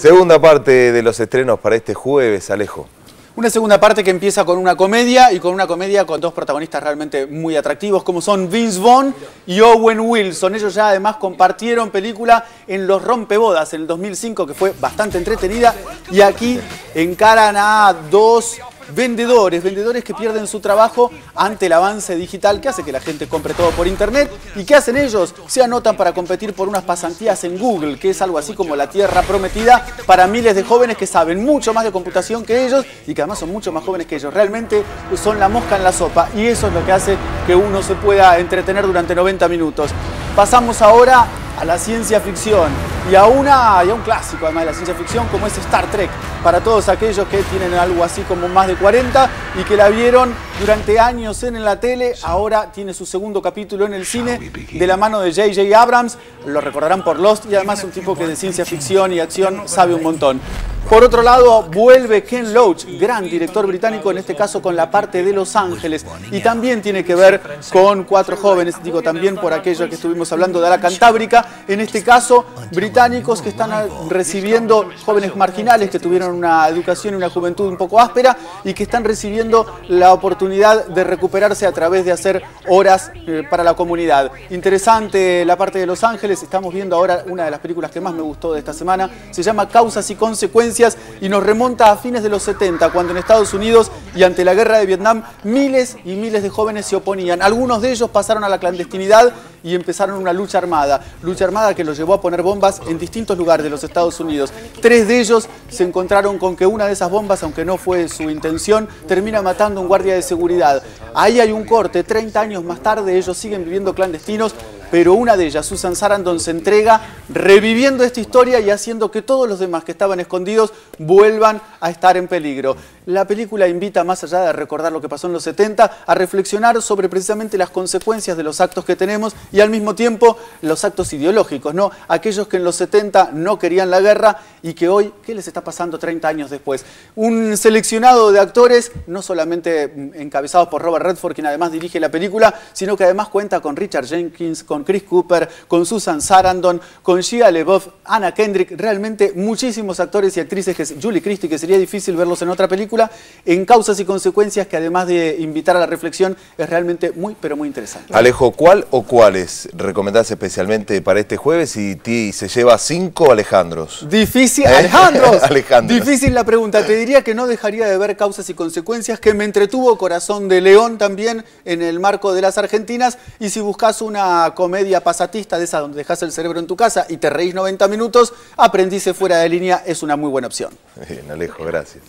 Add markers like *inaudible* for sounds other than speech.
Segunda parte de los estrenos para este jueves, Alejo. Una segunda parte que empieza con una comedia y con una comedia con dos protagonistas realmente muy atractivos como son Vince Vaughn y Owen Wilson. Ellos ya además compartieron película en Los Rompebodas en el 2005 que fue bastante entretenida y aquí encaran a dos vendedores, vendedores que pierden su trabajo ante el avance digital que hace que la gente compre todo por internet. ¿Y qué hacen ellos? Se anotan para competir por unas pasantías en Google, que es algo así como la tierra prometida para miles de jóvenes que saben mucho más de computación que ellos y que además son mucho más jóvenes que ellos. Realmente son la mosca en la sopa y eso es lo que hace que uno se pueda entretener durante 90 minutos. Pasamos ahora a la ciencia ficción y a, una, y a un clásico además de la ciencia ficción como es Star Trek, para todos aquellos que tienen algo así como más de 40 y que la vieron durante años en la tele, ahora tiene su segundo capítulo en el cine de la mano de J.J. Abrams, lo recordarán por Lost y además un tipo que de ciencia ficción y acción sabe un montón. Por otro lado, vuelve Ken Loach, gran director británico, en este caso con la parte de Los Ángeles. Y también tiene que ver con cuatro jóvenes, digo también por aquello que estuvimos hablando de la Cantábrica, en este caso británicos que están recibiendo jóvenes marginales que tuvieron una educación y una juventud un poco áspera y que están recibiendo la oportunidad de recuperarse a través de hacer horas eh, para la comunidad. Interesante la parte de Los Ángeles, estamos viendo ahora una de las películas que más me gustó de esta semana, se llama Causas y Consecuencias y nos remonta a fines de los 70, cuando en Estados Unidos y ante la guerra de Vietnam miles y miles de jóvenes se oponían. Algunos de ellos pasaron a la clandestinidad y empezaron una lucha armada. Lucha armada que los llevó a poner bombas en distintos lugares de los Estados Unidos. Tres de ellos se encontraron con que una de esas bombas, aunque no fue su intención, termina matando a un guardia de seguridad. Ahí hay un corte, 30 años más tarde ellos siguen viviendo clandestinos pero una de ellas, Susan Sarandon, se entrega reviviendo esta historia y haciendo que todos los demás que estaban escondidos vuelvan a estar en peligro. La película invita, más allá de recordar lo que pasó en los 70, a reflexionar sobre precisamente las consecuencias de los actos que tenemos y al mismo tiempo los actos ideológicos, ¿no? Aquellos que en los 70 no querían la guerra y que hoy, ¿qué les está pasando 30 años después? Un seleccionado de actores, no solamente encabezados por Robert Redford, quien además dirige la película, sino que además cuenta con Richard Jenkins, con Chris Cooper, con Susan Sarandon, con Shia LeBeouf, Anna Kendrick, realmente muchísimos actores y actrices, que Julie Christie, que sería difícil verlos en otra película, en causas y consecuencias que además de invitar a la reflexión, es realmente muy, pero muy interesante. Alejo, ¿cuál o cuáles recomendás especialmente para este jueves y ti se lleva cinco Alejandros? Difícil, ¿Eh? Alejandros. *laughs* Difícil la pregunta, te diría que no dejaría de ver causas y consecuencias, que me entretuvo Corazón de León también en el marco de las Argentinas, y si buscas una comedia pasatista de esa donde dejas el cerebro en tu casa y te reís 90 minutos, Aprendice fuera de línea es una muy buena opción. Bien, Alejo, gracias.